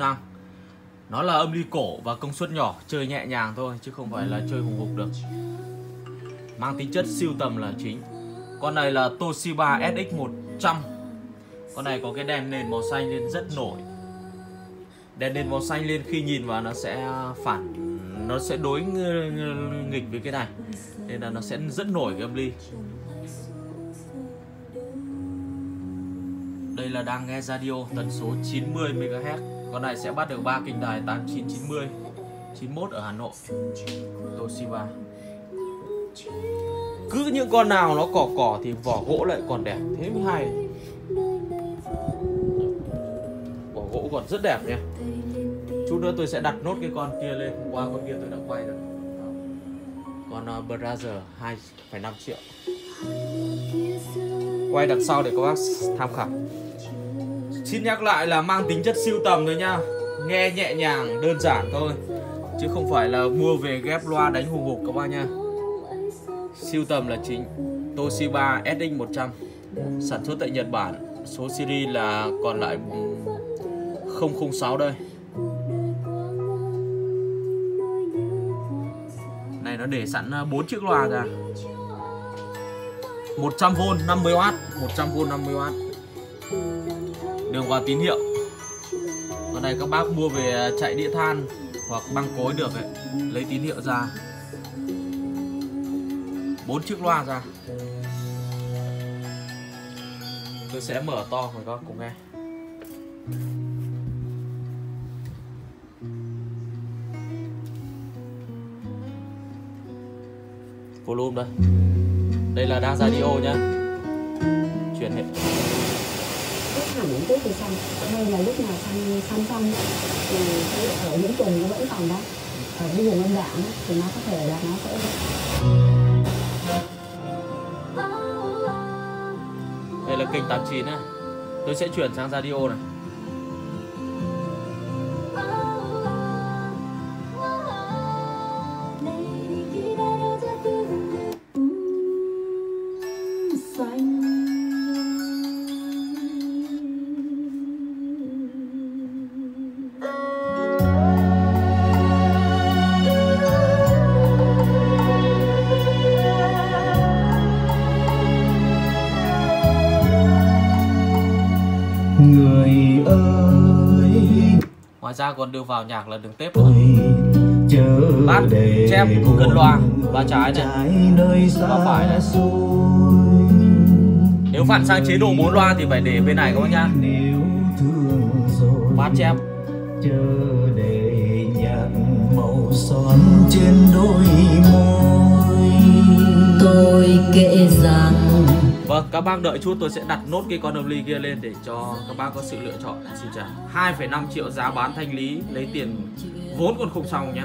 năng nó là âm ly cổ và công suất nhỏ, chơi nhẹ nhàng thôi, chứ không phải là chơi hùng hục được. Mang tính chất siêu tầm là chính. Con này là Toshiba SX100 con này có cái đèn nền màu xanh lên rất nổi. Đèn nền màu xanh lên khi nhìn vào nó sẽ phản, nó sẽ đối nghịch với cái này. Nên là nó sẽ rất nổi cái âm ly. Đây là đang nghe radio tần số 90 MHz con này sẽ bắt được ba kênh đài 8990 91 ở Hà Nội. Toshiba cứ những con nào nó cỏ cỏ thì vỏ gỗ lại còn đẹp thế mới hay. Vỏ gỗ còn rất đẹp nha. Chút nữa tôi sẽ đặt nốt cái con kia lên. Qua con kia tôi đã quay rồi. Con uh, Brother 2,5 triệu. Quay đằng sau để các bác tham khảo Xin nhắc lại là mang tính chất siêu tầm thôi nha. Nghe nhẹ nhàng, đơn giản thôi. Chứ không phải là mua về ghép loa đánh hùng hục các bác nha. Siêu tầm là chính Toshiba SX100 Sản xuất tại Nhật Bản. Số series là còn lại 006 đây. Này nó để sẵn à, 4 chiếc loa ra. 100V 50W 100V 50W đường vào tín hiệu. Con này các bác mua về chạy đĩa than hoặc băng cối được ấy, lấy tín hiệu ra. Bốn chiếc loa ra. Tôi sẽ mở to rồi các cùng nghe. Volume đây. Đây là đa radio nhá. Chuyển hệ hẳn những trước thì xong. Hay là lúc nào xanh xanh xong thì ở những tuần nó vẫn còn đó. Ở cái vùng âm đạo thì nó có thể là nó sẽ đây là kênh 89 này tôi sẽ chuyển sang radio này người ơi. Ngoài ra còn đưa vào nhạc là đường tép nữa bát chép cân loa ba trái này. ba phải này. nếu phản sang chế độ bốn loa thì phải để bên này các bác nhá. Bát chép. chờ để nhạc màu son trên đôi môi. Tôi kể rằng Vâng, các bác đợi chút tôi sẽ đặt nốt cái con đồng ly kia lên để cho các bác có sự lựa chọn. Xin chào. 2,5 triệu giá bán thanh lý, lấy tiền vốn còn không xong nhá.